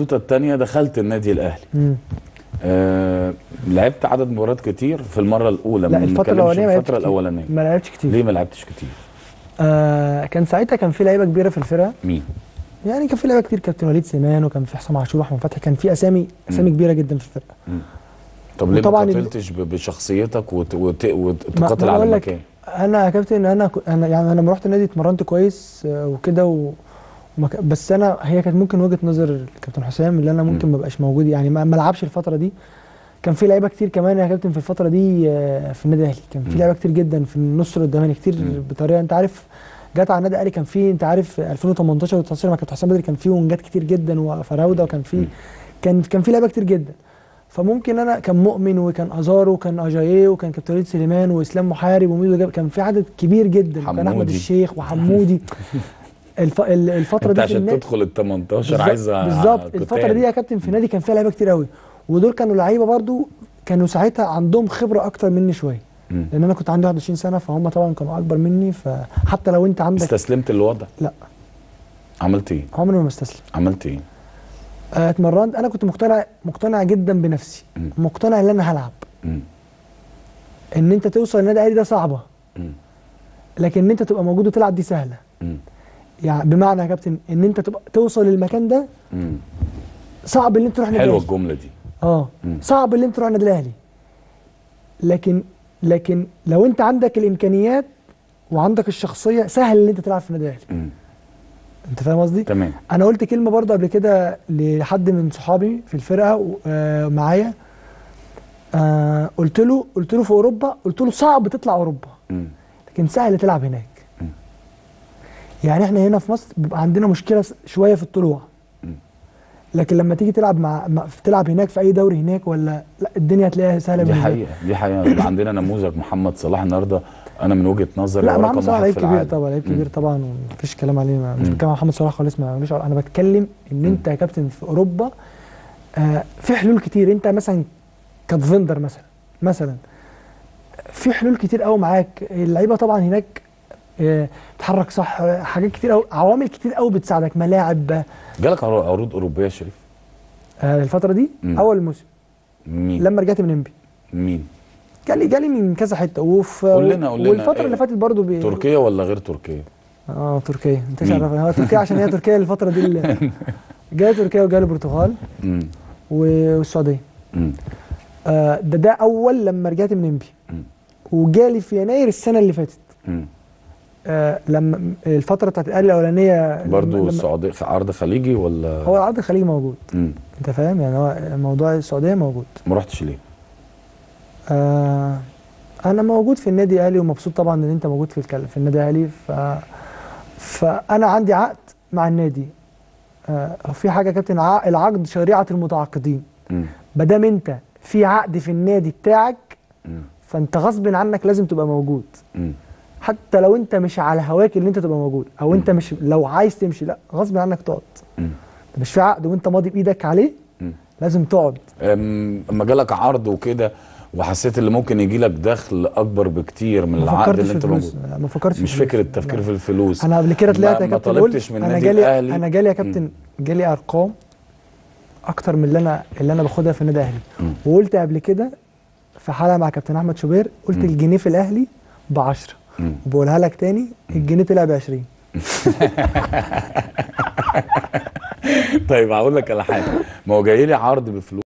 الحدوتة الثانية دخلت النادي الأهلي. مم. آه لعبت عدد مباريات كتير في المرة الأولى لا الفترة الأولانية الفترة. الأولانية. ما لعبتش كتير. ليه ما لعبتش كتير؟ آه كان ساعتها كان في لعيبة كبيرة في الفرقة. مين؟ يعني كان في لعيبة كتير كابتن وليد سليمان وكان في حسام عاشور واحمد فتحي كان في أسامي أسامي مم. كبيرة جدا في الفرقة. طب ليه ما قاتلتش بشخصيتك وت- وت- ما- وتقاتل على بقول لك مكان؟ أنا يا كابتن أنا أنا يعني أنا لما رحت النادي اتمرنت كويس آه، وكده و... بس أنا هي كانت ممكن وجهة نظر الكابتن حسام اللي أنا ممكن مم. ما ابقاش موجود يعني ما العبش الفترة دي كان في لعيبة كتير كمان يا كابتن في الفترة دي آه، في النادي الأهلي كان في. لعيبة كتير جدا في النص القداماني كتير. بطريقة أنت عارف جت على النادي الأهلي كان في أنت عارف 2018 و19 مع كابتن حسام بدري كان في ونجات كتير جدا وفراوده وكان في. كان كان في لعيبة كتير جدا فممكن أنا كان مؤمن وكان ازارو وكان أجاييه وكان كابتن وليد سليمان وإسلام محارب وميدو جاب كان في عدد كبير جدا وكان أحمد. الشيخ وحمودي الف... ال- الفترة دي عشان تدخل ال 18 بالظبط- عايز بالظبط. الفترة دي يا كابتن في النادي كان فيها لعيبة كتير قوي ودول كانوا لعيبة برضو كانوا ساعتها عندهم خبرة أكتر مني شوية. لأن أنا كنت عندي 21 سنة فهم طبعا كانوا أكبر مني فحتى لو أنت عندك استسلمت للوضع؟ لا. عملت إيه؟ عمري ما استسلم عملت إيه؟ آه، اتمرنت. أنا كنت مقتنع مقتنع جدا بنفسي. مقتنع إن أنا هلعب. إن أنت توصل النادي الاهلي ده صعبة. لكن إن أنت تبقى موجود وتلعب دي سهلة. يعني بمعنى يا كابتن إن أنت تبقى توصل للمكان ده مم. صعب إن أنت تروح النادي حلوة الجملة دي آه مم. صعب إن أنت تروح النادي الأهلي لكن لكن لو أنت عندك الإمكانيات وعندك الشخصية سهل إن أنت تلعب في النادي الأهلي. أنت فاهم قصدي تمام أنا قلت كلمة برضه قبل كده لحد من صحابي في الفرقة آه، معايا آه، قلت له قلت له في أوروبا قلت له صعب تطلع أوروبا مم. لكن سهل تلعب هناك. يعني إحنا هنا في مصر بيبقى عندنا مشكلة شوية في الطلوع. لكن لما تيجي تلعب مع, تلعب هناك في أي دوري هناك ولا لا الدنيا هتلاقيها سهلة دي. حقيقة دي حقيقة عندنا نموذج محمد صلاح النهارده أنا من وجهة نظري لا محمد صلاح لعيب كبير طبعا لعيب. كبير طبعا ومفيش كلام عليه مش. بتكلم عن محمد صلاح خالص ما ماليش. أنا بتكلم إن أنت يا كابتن في أوروبا آه في حلول كتير أنت مثلا كدفندر مثلا مثلا في حلول كتير قوي معاك اللعيبة طبعا هناك بتتحرك صح آه، حاجات كتير قوي عوامل كتير قوي بتساعدك ملاعب. جالك عرو- عروض أوروبية يا شريف؟ آه، الفترة دي؟ مم. أول موسم. مين؟ لما رجعت من انبي مين؟ جالي جالي من كذا حتة. وفي قول لنا- قول لنا. والفترة إيه؟ اللي فاتت برضو بي... تركيا ولا غير تركيا آه تركيا أنت مين؟ عارف هو تركيا عشان هي تركيا الفترة دي اللي جاي تركيا وجاي البرتغال والسعودية. آه ده ده أول لما رجعت من انبي. وجالي في يناير السنة اللي فاتت. مم. آه لما الفترة بتاعت الاهلي الأولانية لما- السعودية عرض خليجي ولا؟ هو العرض الخليجي موجود. مم. انت فاهم؟ يعني هو موضوع السعودية موجود. ما رحتش ليه؟ آه أنا موجود في النادي الأهلي ومبسوط طبعا إن أنت موجود في الكل... في النادي الأهلي. ف فأنا عندي عقد مع النادي. آه في حاجة يا كابتن؟ ع- العقد شريعة المتعاقدين. ما دام أنت في عقد في النادي بتاعك مم. فأنت غصب عنك لازم تبقى موجود. مم. حتى لو انت مش على هواك ان انت تبقى موجود أو انت مش لو عايز تمشي لا غصب عنك تقعد. انت مش في عقد وانت ماضي بإيدك عليه. لازم تقعد أما جالك عرض وكده وحسيت اللي ممكن يجي لك دخل أكبر بكتير من ما العقد اللي انت موجود ما فكرتش مش. فكرة التفكير لا. في الفلوس أنا قبل كده طلعت ما- يا ما كابتن طلبتش قلت من النادي الأهلي أنا جالي يا كابتن جالي أرقام أكتر من اللي أنا اللي أنا باخدها في النادي الأهلي. وقلت قبل كده في حلقة مع كابتن أحمد شوبير قلت. الجنيه في الأهلي ب 10 وبقولها لك تاني الجنيه طلع ب 20 طيب هقول لك على حاجة. ما هو جاي لي عرض بفلوس.